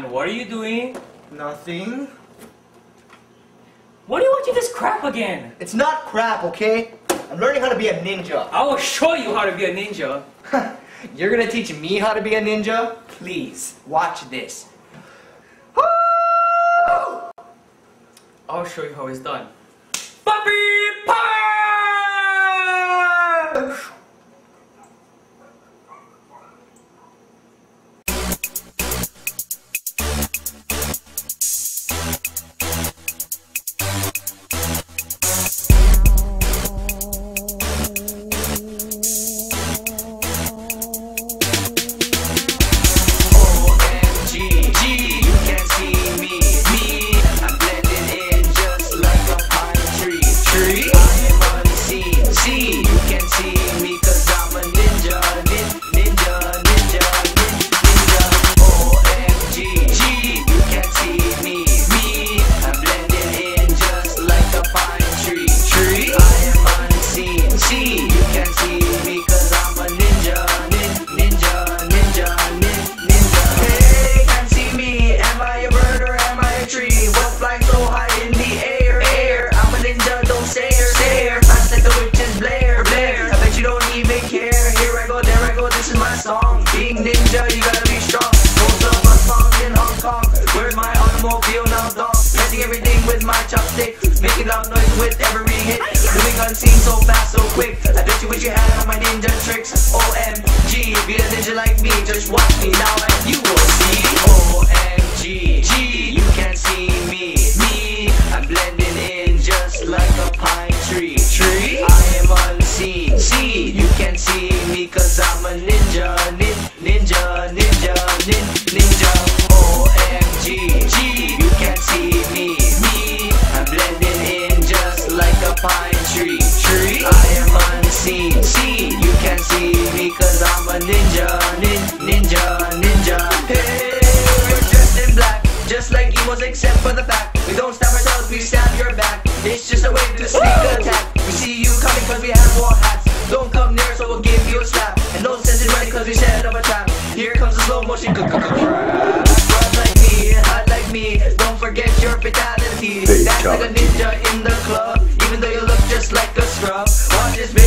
man, what are you doing? Nothing. What are you watching this crap again? It's not crap, okay? I'm learning how to be a ninja. I will show you how to be a ninja. You're gonna teach me how to be a ninja? Please, watch this. I'll show you how it's done. Puppy punch! song. Being ninja, you gotta be strong. Most of my songs in Hong Kong. Where's my automobile now, dog? Catching everything with my chopstick. Making loud noise with every hit. Moving unseen so fast, so quick. I bet you wish you had all my ninja tricks. OMG, be a ninja like me. Just watch me now and you will see. OMG, G, you can't see me. Me, I'm blending in just like a pine tree. Tree, I am unseen. See, you can't see me cause tree, tree. I am unseen, seen. You can see me cause I'm a ninja, nin, ninja, ninja. Hey, we're dressed in black, just like emos except for the fact We don't stab ourselves, we stab your back. It's just a way to sneak Woo! attack. We see you coming cause we have more hats. Don't come near so we'll give you a slap. And no sense it running cause we set up a trap. Here comes the slow motion. Like me, hot like me. Don't forget your fatality. That's like a ninja in the club just like a scrub.